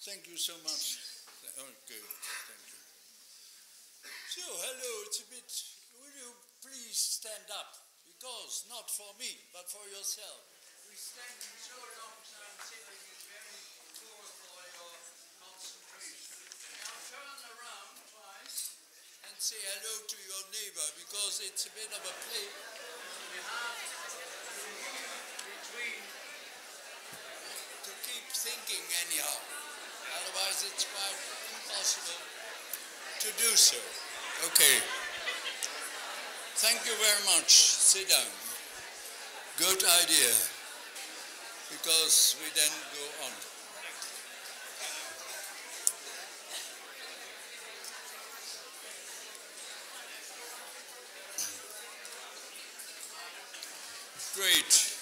Thank you so much. Oh, good. Thank you. So, hello. It's a bit. Will you please stand up? Because not for me, but for yourself. We stand so long time sitting is very poor for your concentration. Now turn around twice and say hello to your neighbor because it's a bit of a play. We have to between to keep thinking anyhow. Otherwise, it's quite impossible to do so. Okay. Thank you very much. Sit down. Good idea. Because we then go on. Great.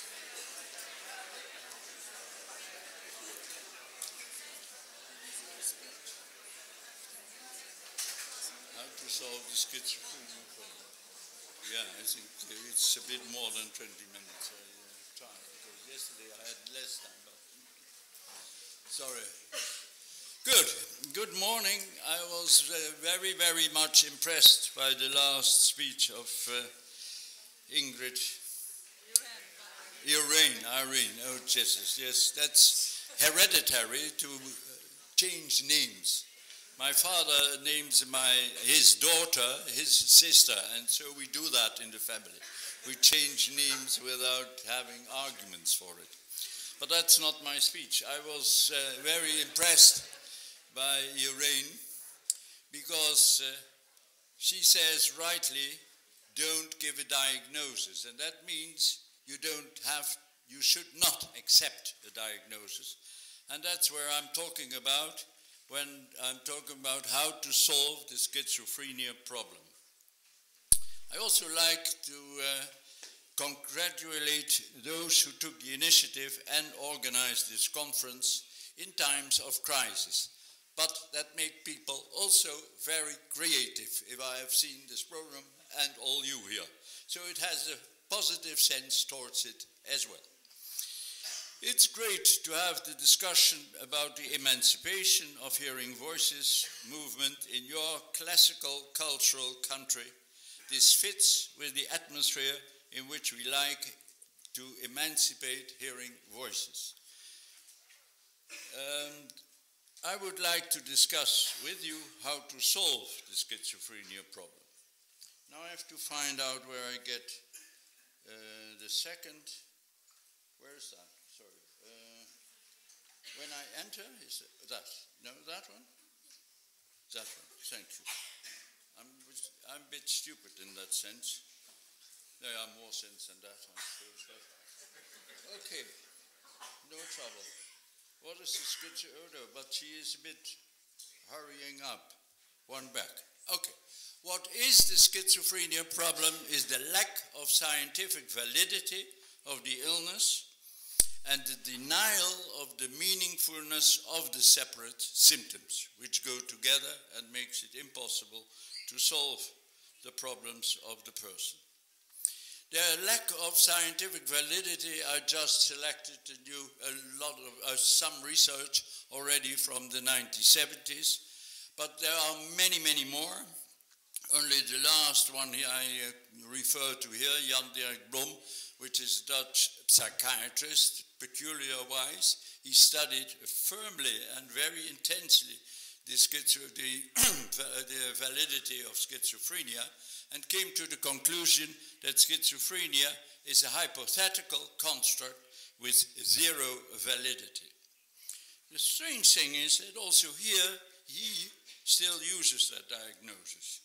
How to solve the Yeah, I think it's a bit more than 20 minutes I uh, because yesterday I had less time. But sorry. Good. Good morning. I was uh, very, very much impressed by the last speech of uh, Ingrid. Irene, Irene, oh Jesus, yes, that's hereditary to uh, change names. My father names my his daughter his sister, and so we do that in the family. We change names without having arguments for it. But that's not my speech. I was uh, very impressed by Irene because uh, she says rightly, don't give a diagnosis, and that means you don't have, you should not accept a diagnosis, and that's where I'm talking about when I'm talking about how to solve the schizophrenia problem. I also like to uh, congratulate those who took the initiative and organized this conference in times of crisis, but that made people also very creative, if I have seen this program and all you here. So it has a positive sense towards it as well. It's great to have the discussion about the emancipation of hearing voices movement in your classical cultural country. This fits with the atmosphere in which we like to emancipate hearing voices. And I would like to discuss with you how to solve the schizophrenia problem. Now I have to find out where I get uh, the second. Where is that? When I enter, he said, that? No, that one? That one. Thank you. I'm, I'm a bit stupid in that sense. There are more sense than that one. Okay, no trouble. What is the scripture order? But she is a bit hurrying up. One back. Okay. What is the schizophrenia problem is the lack of scientific validity of the illness and the denial the meaningfulness of the separate symptoms, which go together and makes it impossible to solve the problems of the person. The lack of scientific validity, I just selected to do a lot of uh, some research already from the 1970s, but there are many, many more. Only the last one I uh, refer to here, Jan Dirk Blom, which is a Dutch psychiatrist, peculiar wise. He studied firmly and very intensely the, the, uh, the validity of schizophrenia and came to the conclusion that schizophrenia is a hypothetical construct with zero validity. The strange thing is that also here he still uses that diagnosis.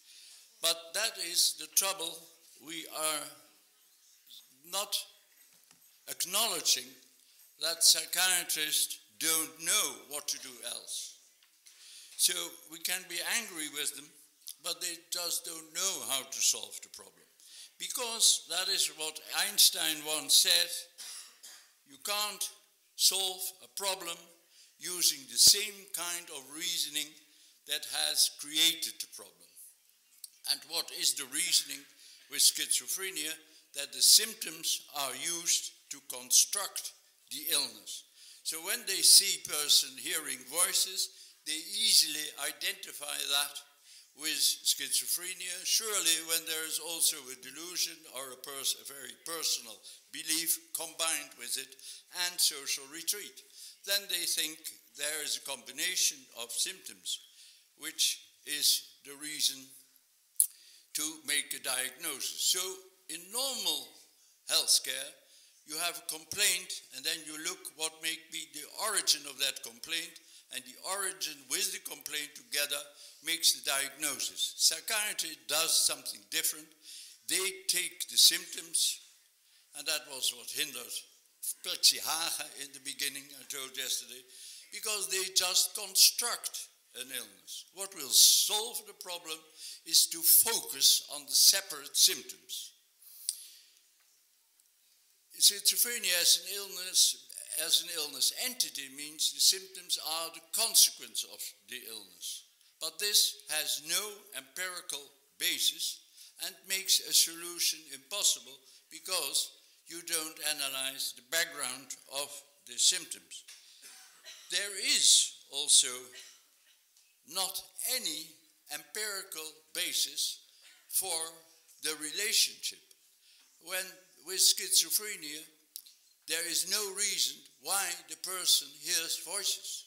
But that is the trouble. We are not acknowledging that psychiatrists don't know what to do else. So we can be angry with them but they just don't know how to solve the problem. Because that is what Einstein once said you can't solve a problem using the same kind of reasoning that has created the problem. And what is the reasoning with schizophrenia? That the symptoms are used to construct the illness. So when they see person hearing voices, they easily identify that with schizophrenia. Surely when there is also a delusion or a, a very personal belief combined with it and social retreat, then they think there is a combination of symptoms which is the reason to make a diagnosis. So in normal health care, you have a complaint and then you look what may be the origin of that complaint and the origin with the complaint together makes the diagnosis. Psychiatry does something different. They take the symptoms, and that was what hindered Hage in the beginning, I told yesterday, because they just construct an illness. What will solve the problem is to focus on the separate symptoms. Schizophrenia as an illness, as an illness entity means the symptoms are the consequence of the illness. But this has no empirical basis and makes a solution impossible because you don't analyze the background of the symptoms. There is also not any empirical basis for the relationship. When with schizophrenia, there is no reason why the person hears voices.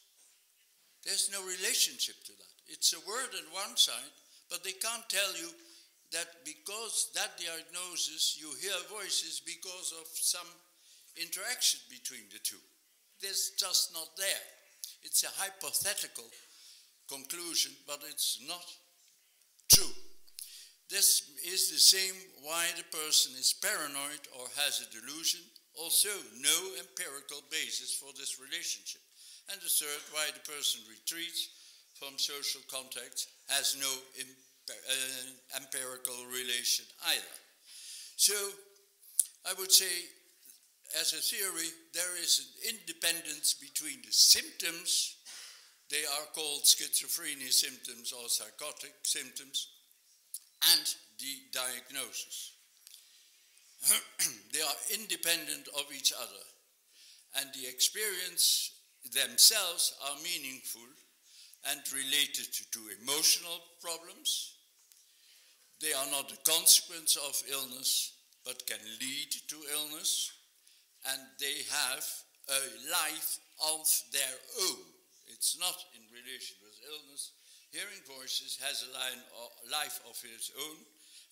There's no relationship to that. It's a word on one side, but they can't tell you that because that diagnosis you hear voices because of some interaction between the two. There's just not there. It's a hypothetical conclusion, but it's not true. This is the same why the person is paranoid or has a delusion, also no empirical basis for this relationship. And the third, why the person retreats from social contacts has no uh, empirical relation either. So I would say, as a theory, there is an independence between the symptoms, they are called schizophrenia symptoms or psychotic symptoms, and the diagnosis. they are independent of each other, and the experience themselves are meaningful and related to emotional problems. They are not a consequence of illness, but can lead to illness, and they have a life of their own. It's not in relation with illness. Hearing voices has a line, life of its own,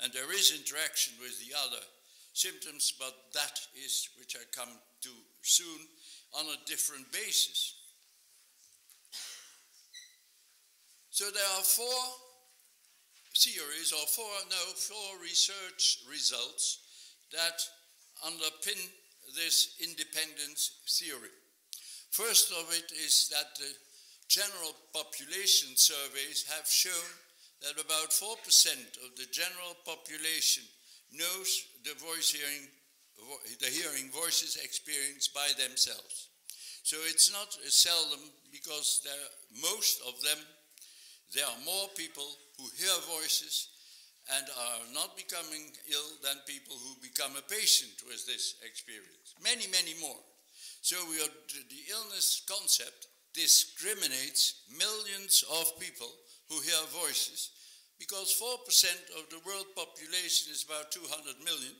and there is interaction with the other symptoms, but that is, which I come to soon, on a different basis. So there are four theories or four, no, four research results that underpin this independence theory. First of it is that the general population surveys have shown that about 4% of the general population knows the voice hearing, the hearing voices experienced by themselves. So it's not seldom because most of them there are more people who hear voices and are not becoming ill than people who become a patient with this experience. Many, many more. So we are, the illness concept discriminates millions of people who hear voices because 4% of the world population is about 200 million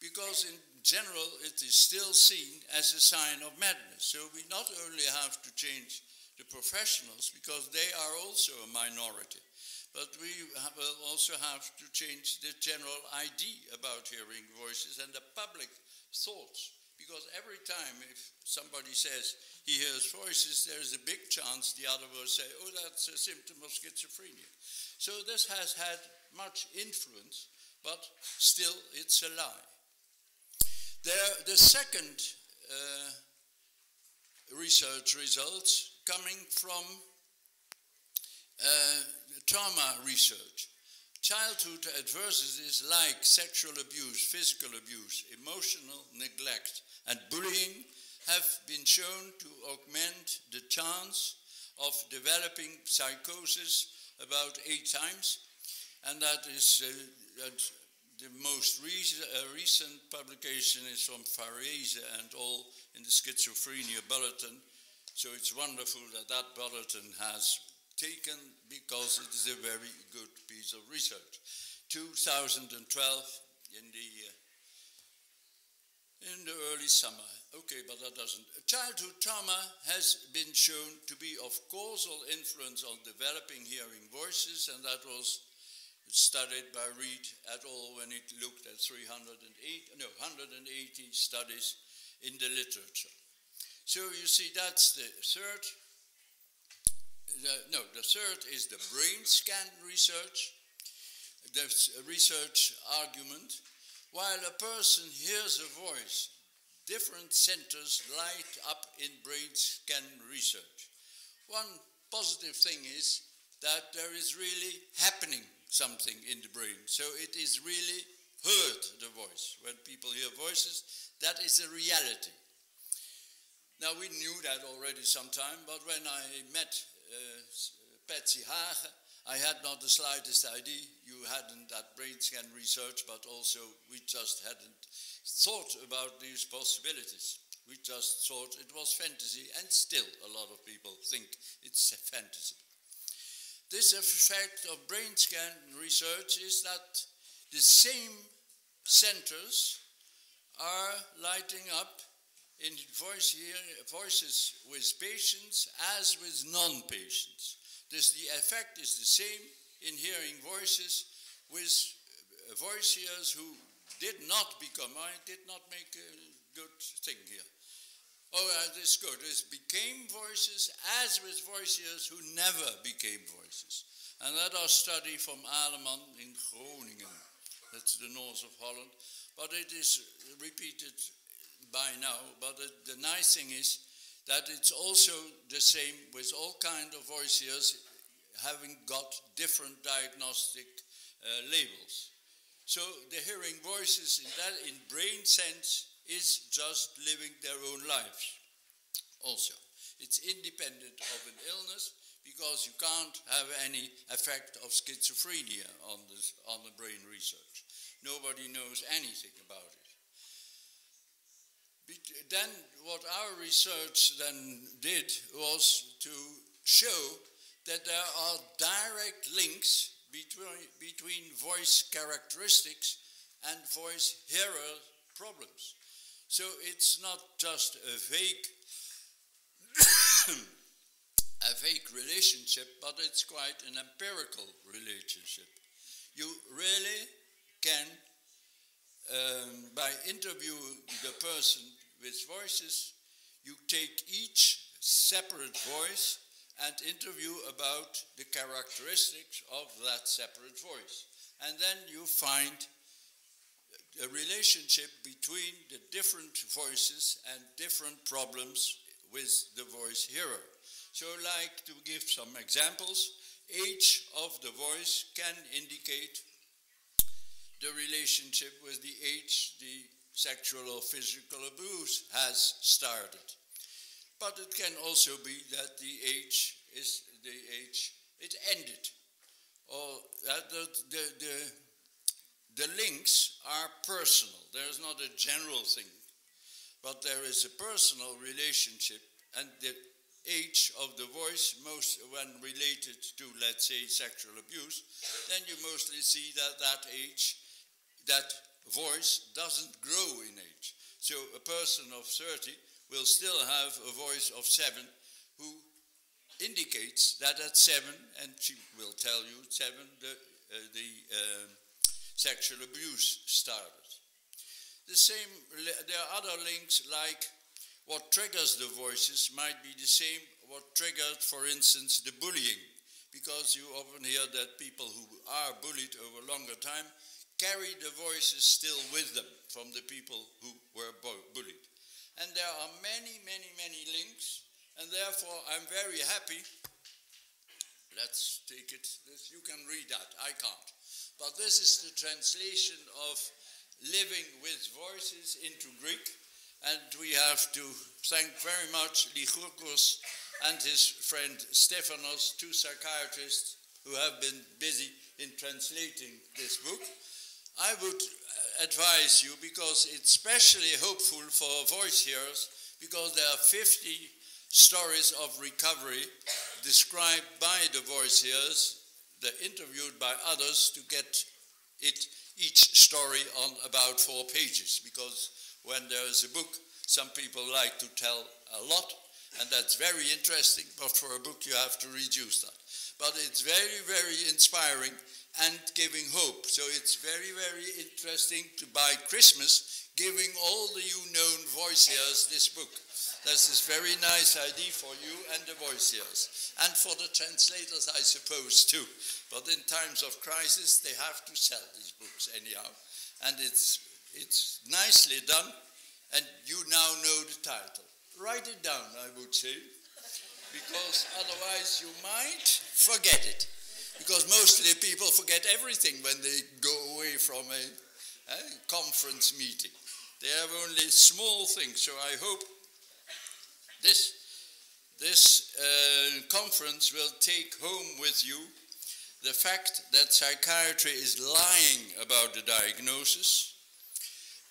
because in general it is still seen as a sign of madness. So we not only have to change the professionals because they are also a minority. But we will also have to change the general idea about hearing voices and the public thoughts. Because every time if somebody says he hears voices, there's a big chance the other will say, oh, that's a symptom of schizophrenia. So this has had much influence, but still it's a lie. There, the second uh, research results coming from uh, trauma research. Childhood adversities like sexual abuse, physical abuse, emotional neglect, and bullying have been shown to augment the chance of developing psychosis about eight times, and that is uh, the most uh, recent publication is from Varese and all in the Schizophrenia Bulletin, So it's wonderful that that bulletin has taken because it is a very good piece of research. 2012 in the uh, in the early summer. Okay, but that doesn't. Childhood trauma has been shown to be of causal influence on developing hearing voices, and that was studied by Read et al. when it looked at 308, no, 180 studies in the literature. So you see, that's the third. The, no, the third is the brain scan research. The research argument while a person hears a voice, different centers light up in brain scan research. One positive thing is that there is really happening something in the brain. So it is really heard, the voice. When people hear voices, that is a reality. Now, we knew that already sometime, but when I met Uh, Patsy Hage, I had not the slightest idea. You hadn't that brain scan research, but also we just hadn't thought about these possibilities. We just thought it was fantasy, and still a lot of people think it's a fantasy. This effect of brain scan research is that the same centers are lighting up in voice voices with patients as with non patients. This, the effect is the same in hearing voices with uh, voice hearers who did not become, I did not make a good thing here. Oh, uh, this is good. This became voices as with voice hearers who never became voices. And that our study from Aleman in Groningen. That's the north of Holland. But it is repeated by now. But the nice thing is that it's also the same with all kind of voice hearers having got different diagnostic uh, labels. So the hearing voices in that in brain sense is just living their own lives. Also, it's independent of an illness because you can't have any effect of schizophrenia on, this, on the brain research. Nobody knows anything about it then what our research then did was to show that there are direct links between, between voice characteristics and voice hearer problems. So it's not just a vague a vague relationship, but it's quite an empirical relationship. You really can, um, by interviewing the person with voices, you take each separate voice and interview about the characteristics of that separate voice. And then you find a relationship between the different voices and different problems with the voice hearer. So I'd like to give some examples. Age of the voice can indicate the relationship with the age the sexual or physical abuse has started. But it can also be that the age is the age it ended, or that the, the, the, the links are personal. There's not a general thing, but there is a personal relationship, and the age of the voice, most when related to, let's say, sexual abuse, then you mostly see that that age, that voice doesn't grow in age. So a person of 30 will still have a voice of 7 who indicates that at 7, and she will tell you 7, the, uh, the uh, sexual abuse started. The same, there are other links like what triggers the voices might be the same what triggered, for instance, the bullying, because you often hear that people who are bullied over a longer time carry the voices still with them from the people who were bullied. And there are many, many, many links, and therefore I'm very happy. Let's take it, you can read that, I can't. But this is the translation of Living with Voices into Greek, and we have to thank very much Lycurgus and his friend Stephanos, two psychiatrists who have been busy in translating this book. I would advise you because it's especially hopeful for voice hearers because there are 50 stories of recovery described by the voice hearers, they're interviewed by others to get it each story on about four pages because when there is a book, some people like to tell a lot, and that's very interesting, but for a book you have to reduce that. But it's very, very inspiring and giving hope. So it's very, very interesting to buy Christmas, giving all the you known voiceers this book. That's a very nice idea for you and the voiceers. And for the translators, I suppose, too. But in times of crisis, they have to sell these books anyhow. And it's, it's nicely done, and you now know the title. Write it down, I would say, because otherwise you might forget it because mostly people forget everything when they go away from a, a conference meeting. They have only small things, so I hope this, this uh, conference will take home with you the fact that psychiatry is lying about the diagnosis,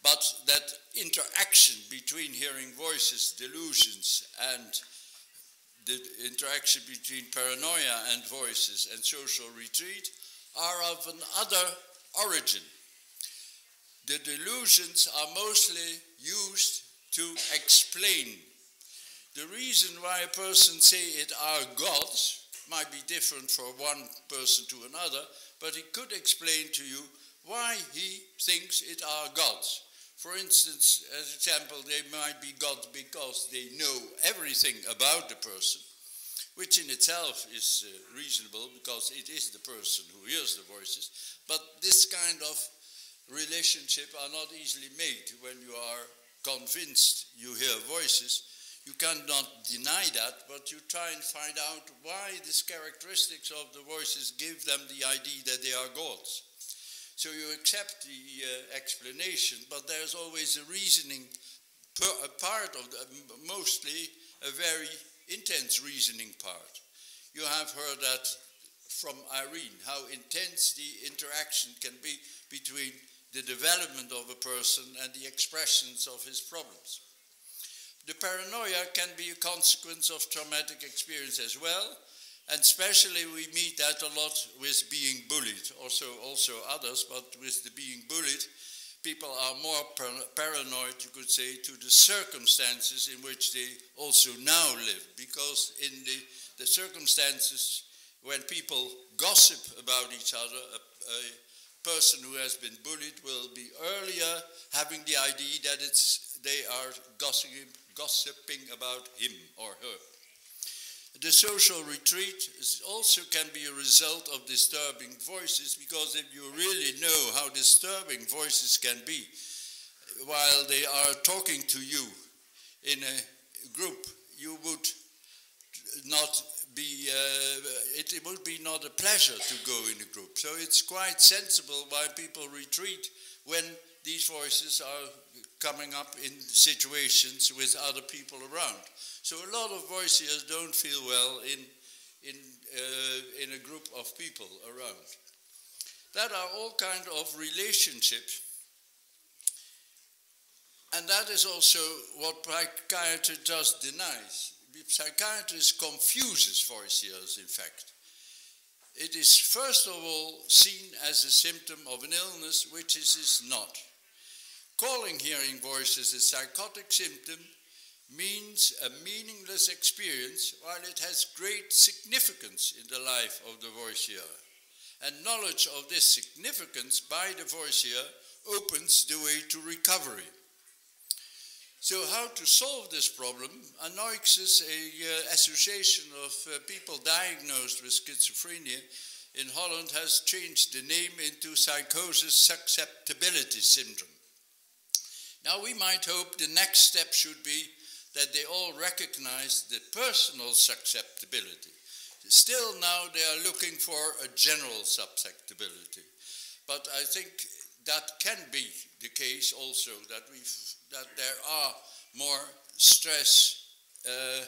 but that interaction between hearing voices, delusions, and the interaction between paranoia and voices and social retreat are of another origin. The delusions are mostly used to explain. The reason why a person say it are gods might be different for one person to another, but he could explain to you why he thinks it are gods. For instance, as example, they might be gods because they know everything about the person, which in itself is uh, reasonable because it is the person who hears the voices. But this kind of relationship are not easily made when you are convinced you hear voices. You cannot deny that, but you try and find out why these characteristics of the voices give them the idea that they are gods. So you accept the uh, explanation, but there's always a reasoning a part of the, mostly a very intense reasoning part. You have heard that from Irene, how intense the interaction can be between the development of a person and the expressions of his problems. The paranoia can be a consequence of traumatic experience as well, and especially we meet that a lot with being bullied, also, also others, but with the being bullied, people are more paranoid, you could say, to the circumstances in which they also now live. Because in the, the circumstances when people gossip about each other, a, a person who has been bullied will be earlier having the idea that it's, they are gossiping, gossiping about him or her. The social retreat also can be a result of disturbing voices because if you really know how disturbing voices can be while they are talking to you in a group, you would not be, uh, it, it would be not a pleasure to go in a group. So it's quite sensible why people retreat when these voices are coming up in situations with other people around. So a lot of voices don't feel well in, in, uh, in a group of people around. That are all kind of relationships. And that is also what psychiatry just denies. Psychiatrist confuses voices, in fact. It is first of all seen as a symptom of an illness, which it is not. Calling hearing voices a psychotic symptom means a meaningless experience while it has great significance in the life of the voice hearer. And knowledge of this significance by the voice hearer opens the way to recovery. So how to solve this problem? Anoiksis, a uh, association of uh, people diagnosed with schizophrenia in Holland, has changed the name into psychosis susceptibility syndrome. Now, we might hope the next step should be that they all recognize the personal susceptibility. Still, now they are looking for a general susceptibility. But I think that can be the case also, that, we that there are more stress, uh,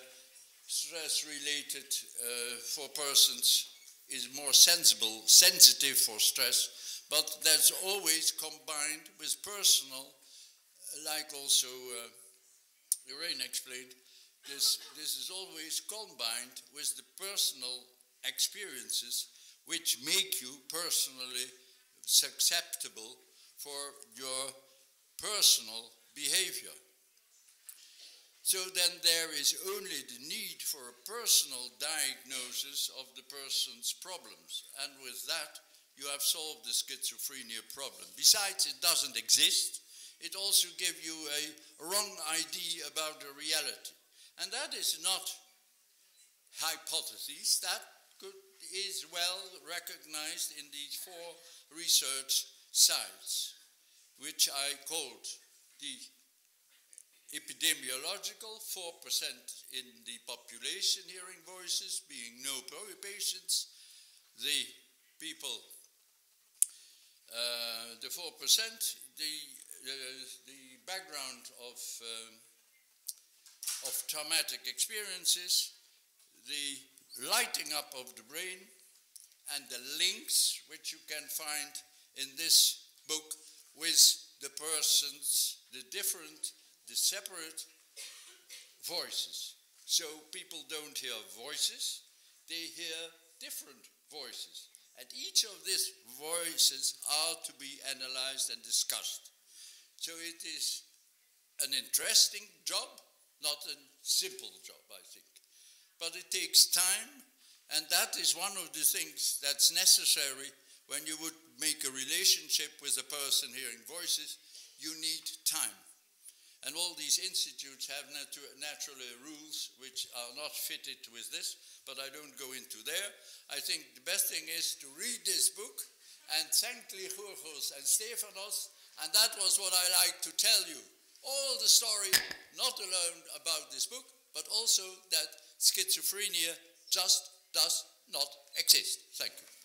stress related uh, for persons is more sensible, sensitive for stress, but that's always combined with personal like also uh, Lorraine explained, this, this is always combined with the personal experiences which make you personally susceptible for your personal behavior. So then there is only the need for a personal diagnosis of the person's problems. And with that, you have solved the schizophrenia problem. Besides, it doesn't exist. It also gives you a wrong idea about the reality. And that is not hypothesis. That could, is well recognized in these four research sites, which I called the epidemiological, 4% in the population hearing voices, being no patients, the people, uh, the 4%, the, the background of, um, of traumatic experiences, the lighting up of the brain, and the links which you can find in this book with the persons, the different the separate voices. So people don't hear voices, they hear different voices. And each of these voices are to be analyzed and discussed. So it is an interesting job, not a simple job, I think. But it takes time, and that is one of the things that's necessary when you would make a relationship with a person hearing voices. You need time. And all these institutes have natu naturally rules which are not fitted with this, but I don't go into there. I think the best thing is to read this book and thank Lycurgus and Stephanos, and that was what I like to tell you. All the story, not alone about this book, but also that schizophrenia just does not exist. Thank you.